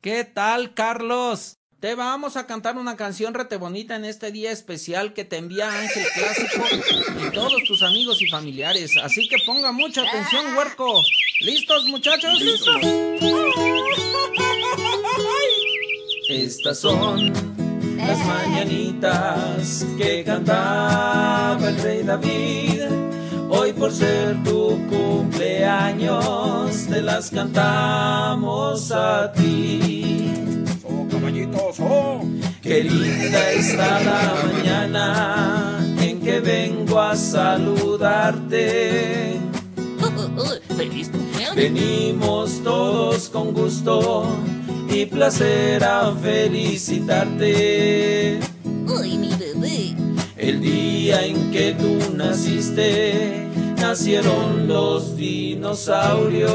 ¿Qué tal, Carlos? Te vamos a cantar una canción rete bonita en este día especial que te envía Ángel Clásico y todos tus amigos y familiares. Así que ponga mucha atención, huerco. ¿Listos, muchachos? Estas son las mañanitas que cantaba el rey David. Hoy por ser tu cumpleaños te las cantamos a ti. Oh, caballitos, oh. Qué linda está la mañana en que vengo a saludarte. ¡Feliz cumpleaños! Venimos todos con gusto y placer a felicitarte. ¡Uy, mi! El día en que tú naciste, nacieron los dinosaurios.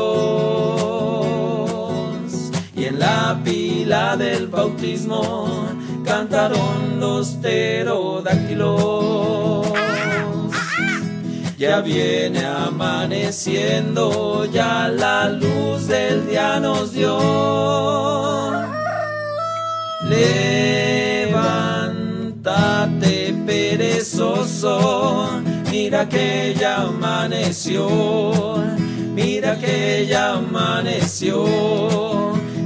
Y en la pila del bautismo cantaron los pterodáctilos. Ya viene amaneciendo, ya la luz del día nos dio. Levántate mira que ya amaneció, mira que ya amaneció,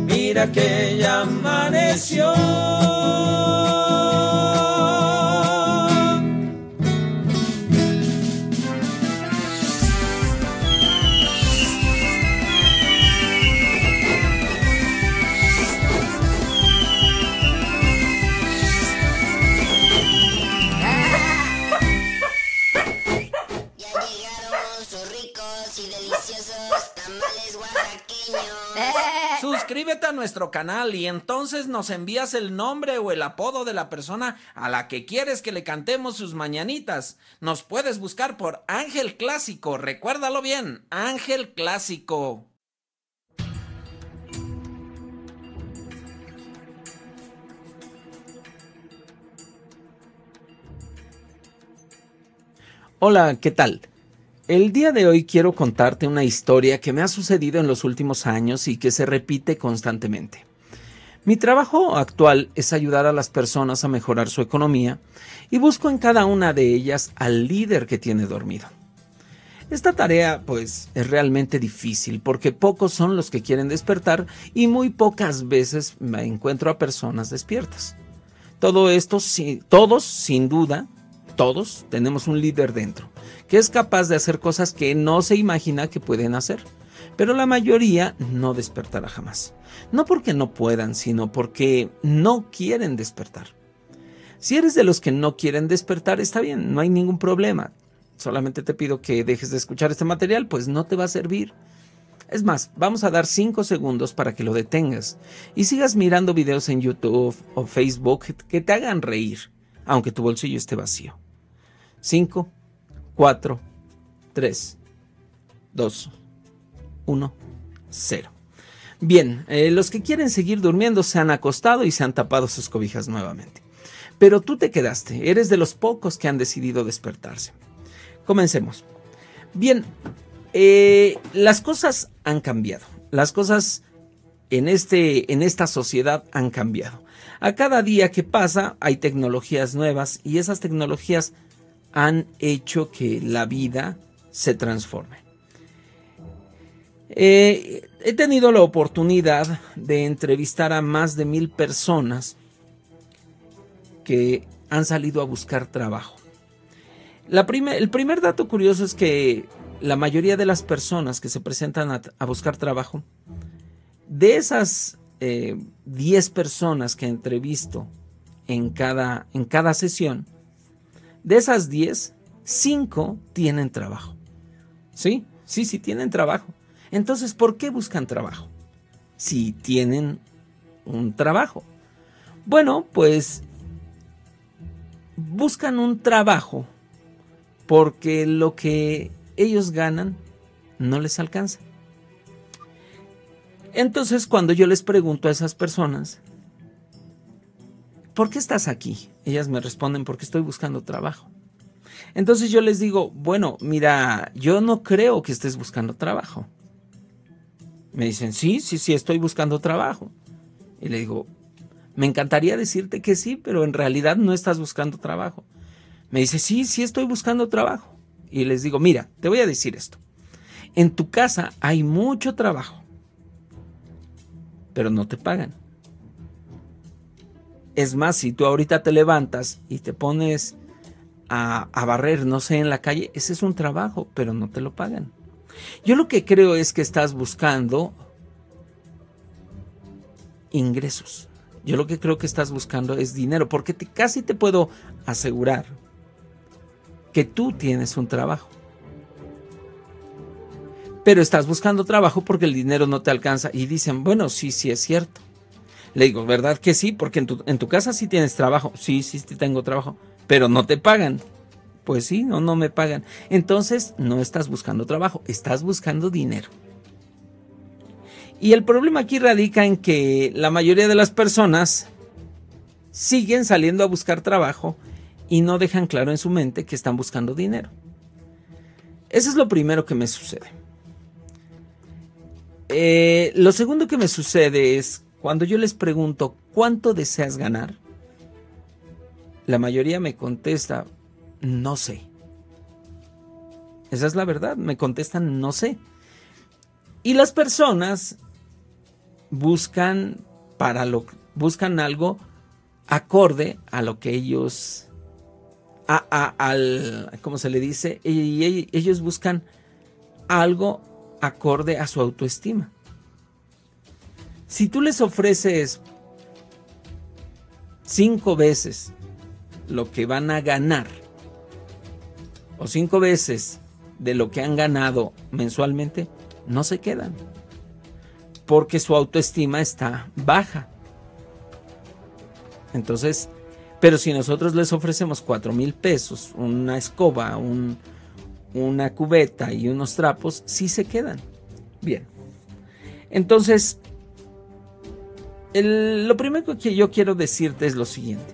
mira que ya amaneció. Nuestro canal y entonces nos envías el nombre o el apodo de la persona a la que quieres que le cantemos sus mañanitas. Nos puedes buscar por Ángel Clásico, recuérdalo bien, Ángel Clásico. Hola, ¿qué tal? El día de hoy quiero contarte una historia que me ha sucedido en los últimos años y que se repite constantemente. Mi trabajo actual es ayudar a las personas a mejorar su economía y busco en cada una de ellas al líder que tiene dormido. Esta tarea pues es realmente difícil porque pocos son los que quieren despertar y muy pocas veces me encuentro a personas despiertas. Todo esto, todos sin duda, todos tenemos un líder dentro que es capaz de hacer cosas que no se imagina que pueden hacer. Pero la mayoría no despertará jamás. No porque no puedan, sino porque no quieren despertar. Si eres de los que no quieren despertar, está bien, no hay ningún problema. Solamente te pido que dejes de escuchar este material, pues no te va a servir. Es más, vamos a dar 5 segundos para que lo detengas y sigas mirando videos en YouTube o Facebook que te hagan reír, aunque tu bolsillo esté vacío. 5, 4, 3, 2, 1, 0. Bien, eh, los que quieren seguir durmiendo se han acostado y se han tapado sus cobijas nuevamente. Pero tú te quedaste, eres de los pocos que han decidido despertarse. Comencemos. Bien, eh, las cosas han cambiado. Las cosas en, este, en esta sociedad han cambiado. A cada día que pasa hay tecnologías nuevas y esas tecnologías han hecho que la vida se transforme. Eh, he tenido la oportunidad de entrevistar a más de mil personas que han salido a buscar trabajo. El primer dato curioso es que la mayoría de las personas que se presentan a, buscar trabajo, de esas eh, 10 personas que entrevisto en cada, en cada sesión, de esas 10, 5 tienen trabajo. ¿Sí? Sí, sí tienen trabajo. Entonces, ¿por qué buscan trabajo? Si tienen un trabajo. Bueno, pues buscan un trabajo porque lo que ellos ganan no les alcanza. Entonces, cuando yo les pregunto a esas personas, ¿por qué estás aquí? Ellas me responden, porque estoy buscando trabajo. Entonces yo les digo, bueno, mira, yo no creo que estés buscando trabajo. Me dicen, sí, sí, sí, estoy buscando trabajo. Y le digo, me encantaría decirte que sí, pero en realidad no estás buscando trabajo. Me dice, sí, sí estoy buscando trabajo. Y les digo, mira, te voy a decir esto. En tu casa hay mucho trabajo, pero no te pagan. Es más, si tú ahorita te levantas y te pones a, a, barrer, no sé, en la calle, ese es un trabajo, pero no te lo pagan. Yo lo que creo es que estás buscando ingresos. Yo lo que creo que estás buscando es dinero, porque casi te puedo asegurar que tú tienes un trabajo. Pero estás buscando trabajo porque el dinero no te alcanza y dicen, bueno, sí, sí es cierto. Le digo, ¿verdad que sí? Porque en tu, en tu casa sí tienes trabajo. Sí, sí, sí tengo trabajo. Pero no te pagan. Pues sí, no, no me pagan. Entonces no estás buscando trabajo, estás buscando dinero. Y el problema aquí radica en que la mayoría de las personas siguen saliendo a buscar trabajo y no dejan claro en su mente que están buscando dinero. Eso es lo primero que me sucede. Eh, lo segundo que me sucede es cuando yo les pregunto cuánto deseas ganar, la mayoría me contesta, no sé. Esa es la verdad, me contestan, no sé. Y las personas buscan para lo buscan algo acorde a lo que ellos a, al cómo se le dice y ellos buscan algo acorde a su autoestima. Si tú les ofreces cinco veces lo que van a ganar o cinco veces de lo que han ganado mensualmente, no se quedan porque su autoestima está baja. Entonces, pero si nosotros les ofrecemos cuatro mil pesos, una escoba, una cubeta y unos trapos, sí se quedan. Bien. Entonces, lo primero que yo quiero decirte es lo siguiente.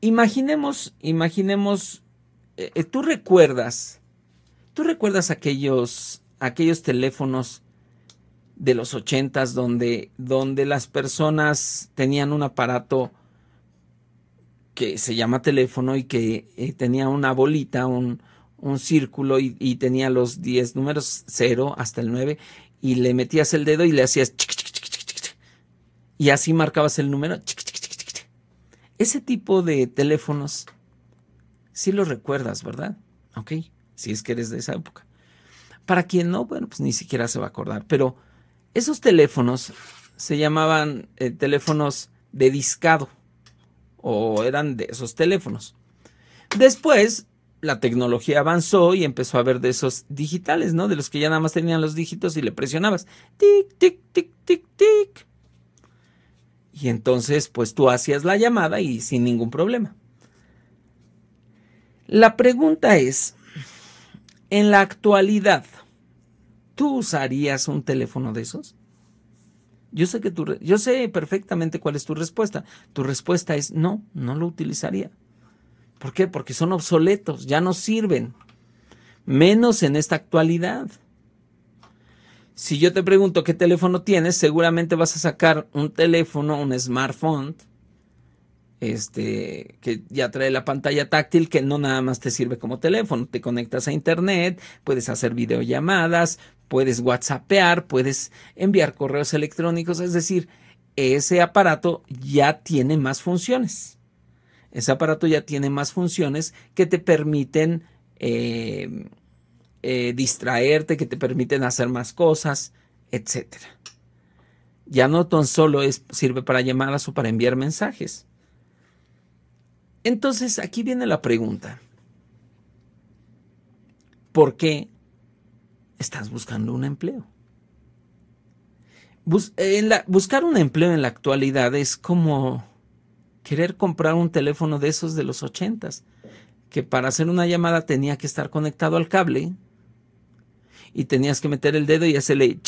Imaginemos, imaginemos, eh, eh, tú recuerdas, tú recuerdas aquellos, aquellos teléfonos de los ochentas donde, donde las personas tenían un aparato que se llama teléfono y que eh, tenía una bolita, un, un círculo y, tenía los 10 números 0 hasta el 9 y le metías el dedo y le hacías y así marcabas el número. Ese tipo de teléfonos sí lo recuerdas, ¿verdad? Ok, si es que eres de esa época. Para quien no, bueno, pues ni siquiera se va a acordar, pero esos teléfonos se llamaban eh, teléfonos de discado o eran de esos teléfonos. Después la tecnología avanzó y empezó a ver de esos digitales, ¿no? De los que ya nada más tenían los dígitos y le presionabas. Tic, tic, tic, tic, tic. Y entonces, pues tú hacías la llamada y sin ningún problema. La pregunta es, en la actualidad, ¿Tú usarías un teléfono de esos? Yo sé que tú, yo sé perfectamente cuál es tu respuesta. Tu respuesta es no, no lo utilizaría. ¿Por qué? Porque son obsoletos, ya no sirven. Menos en esta actualidad. Si yo te pregunto qué teléfono tienes, seguramente vas a sacar un teléfono, un smartphone, este, que ya trae la pantalla táctil, que no nada más te sirve como teléfono, te conectas a internet, puedes hacer videollamadas, puedes whatsappear, puedes enviar correos electrónicos, es decir, ese aparato ya tiene más funciones. Ese aparato ya tiene más funciones que te permiten eh, eh, distraerte, que te permiten hacer más cosas, etc. Ya no tan solo es, sirve para llamadas o para enviar mensajes. Entonces aquí viene la pregunta. ¿Por qué estás buscando un empleo. buscar un empleo en la actualidad es como querer comprar un teléfono de esos de los ochentas, que para hacer una llamada tenía que estar conectado al cable y tenías que meter el dedo y hacerle...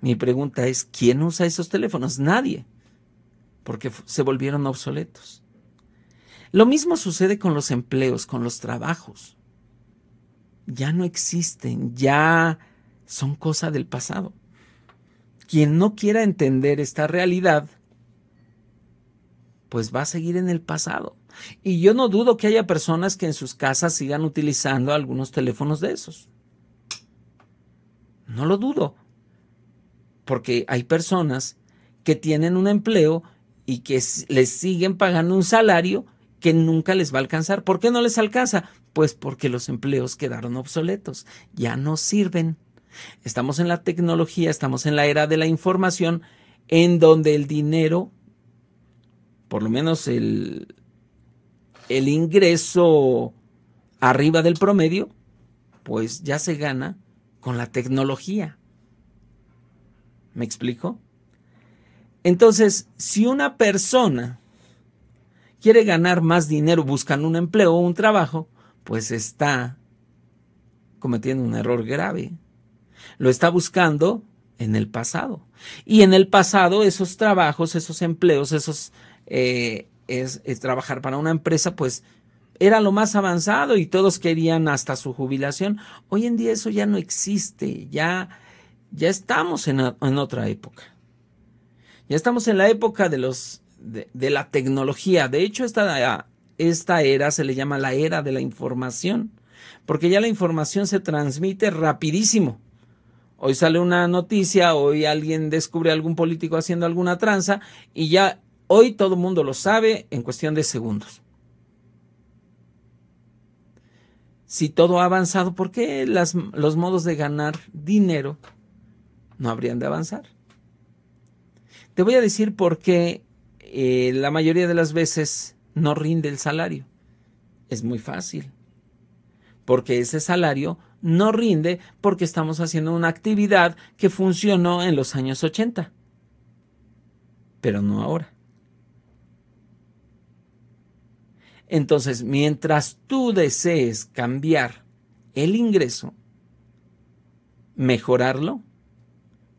Mi pregunta es, ¿quién usa esos teléfonos? Nadie, porque se volvieron ya no existen, ya son cosa del pasado. Quien no quiera entender esta realidad, pues va a seguir en el pasado. Y yo no dudo que haya personas que en sus casas sigan utilizando algunos teléfonos de esos. No lo dudo. Porque hay personas que tienen un empleo y que les siguen pagando un salario que nunca les va a alcanzar. ¿Por qué no les alcanza? Pues porque los empleos quedaron obsoletos, ya no sirven. Estamos en la tecnología, estamos en la era de la información, en donde el dinero, por lo menos el, el ingreso arriba del promedio, pues ya se gana con la tecnología. ¿Me explico? Entonces, si una persona quiere ganar más dinero buscando un empleo o un trabajo, pues está cometiendo un error grave. Lo está buscando en el pasado. Y en el pasado esos trabajos, esos empleos, esos eh, es, trabajar para una empresa, pues era lo más avanzado y todos querían hasta su jubilación. Hoy en día eso ya no existe, ya, ya estamos en, en otra época. Ya estamos en la época de los de, la tecnología. De hecho, esta, esta era se le llama la era de la información, porque ya la información se transmite rapidísimo. Hoy sale una noticia, hoy alguien descubre algún político haciendo alguna tranza y ya hoy todo el mundo lo sabe en cuestión de segundos. Si todo ha avanzado, ¿por qué los modos de ganar dinero no habrían de avanzar? Te voy a decir por qué eh, la mayoría de las veces no rinde el salario. Es muy fácil. Porque ese salario no rinde porque estamos haciendo una actividad que funcionó en los años 80, pero no ahora. Entonces, mientras tú desees cambiar el ingreso, mejorarlo,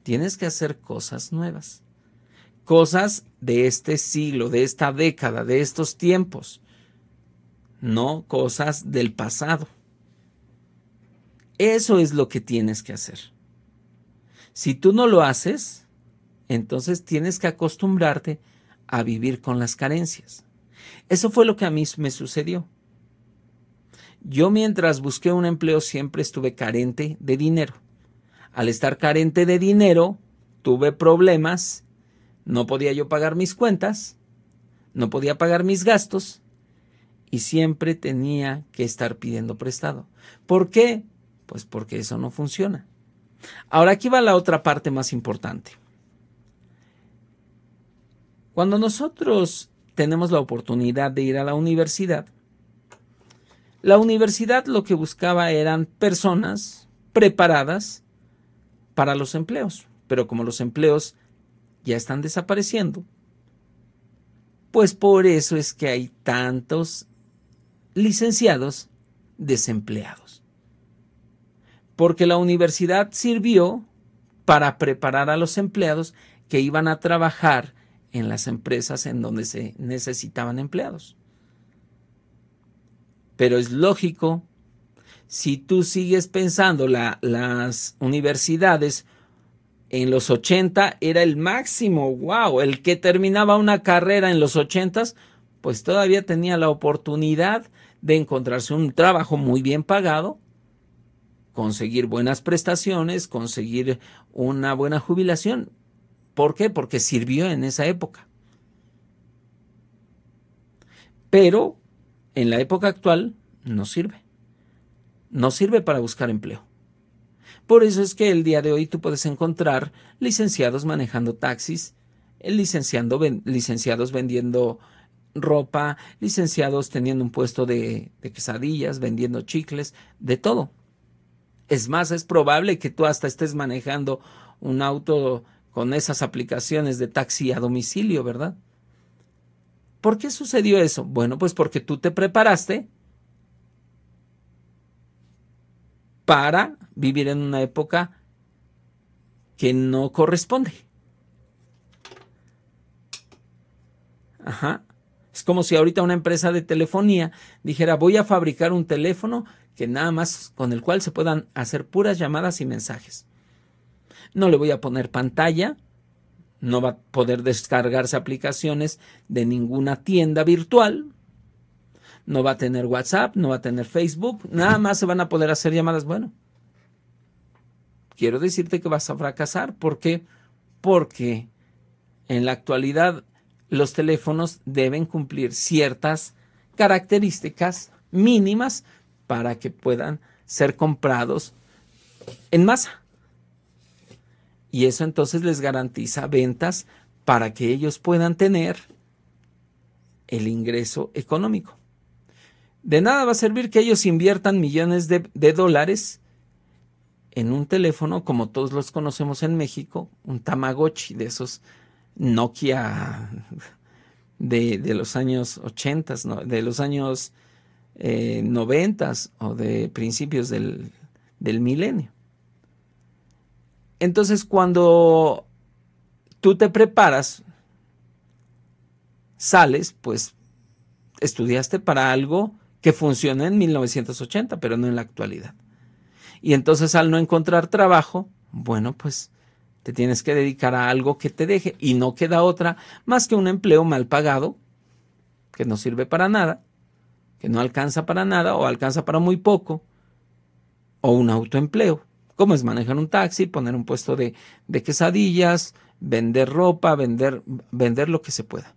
tienes que hacer cosas nuevas cosas de este siglo, de esta década, de estos tiempos, no cosas del pasado. Eso es lo que tienes que hacer. Si tú no lo haces, entonces tienes que acostumbrarte a vivir con las carencias. Eso fue lo que a mí me sucedió. Yo mientras busqué un empleo siempre estuve carente de dinero. Al estar carente de dinero, tuve problemas no podía yo pagar mis cuentas, no podía pagar mis gastos y siempre tenía que estar pidiendo prestado. ¿Por qué? Pues porque eso no funciona. Ahora aquí va la otra parte más importante. Cuando nosotros tenemos la oportunidad de ir a la universidad, la universidad lo que buscaba eran personas preparadas para los empleos, pero como los empleos ya están desapareciendo, pues por eso es que hay tantos licenciados desempleados. Porque la universidad sirvió para preparar a los empleados que iban a trabajar en las empresas en donde se necesitaban empleados. Pero es lógico, si tú sigues pensando la, las universidades en los 80 era el máximo, wow, el que terminaba una carrera en los 80, pues todavía tenía la oportunidad de encontrarse un trabajo muy bien pagado, conseguir buenas prestaciones, conseguir una buena jubilación. ¿Por qué? Porque sirvió en esa época. Pero en la época actual no sirve. No sirve para buscar empleo. Por eso es que el día de hoy tú puedes encontrar licenciados manejando taxis, licenciados vendiendo ropa, licenciados teniendo un puesto de, de quesadillas, vendiendo chicles, de todo. Es más, es probable que tú hasta estés manejando un auto con esas aplicaciones de taxi a domicilio, ¿verdad? ¿Por qué sucedió eso? Bueno, pues porque tú te preparaste para vivir en una época que no corresponde. Ajá. Es como si ahorita una empresa de telefonía dijera, voy a fabricar un teléfono que nada más con el cual se puedan hacer puras llamadas y mensajes. No le voy a poner pantalla, no va a poder descargarse aplicaciones de ninguna tienda virtual, no va a tener WhatsApp, no va a tener Facebook, nada más se van a poder hacer llamadas. Bueno, quiero decirte que vas a fracasar. ¿Por qué? Porque en la actualidad los teléfonos deben cumplir ciertas características mínimas para que puedan ser comprados en masa. Y eso entonces les garantiza ventas para que ellos puedan tener el ingreso económico. De nada va a servir que ellos inviertan millones de, dólares en un teléfono como todos los conocemos en México, un Tamagotchi de esos Nokia de, los años 80, de los años eh, 90 o de principios del milenio. Entonces, cuando tú te preparas, sales, pues estudiaste para algo que funciona en 1980, pero no en la actualidad. Y entonces al no encontrar trabajo, bueno, pues te tienes que dedicar a algo que te deje y no queda otra más que un empleo mal pagado, que no sirve para nada, que no alcanza para nada o alcanza para muy poco, o un autoempleo, como es manejar un taxi, poner un puesto de, de quesadillas, vender ropa, vender, vender lo que se pueda.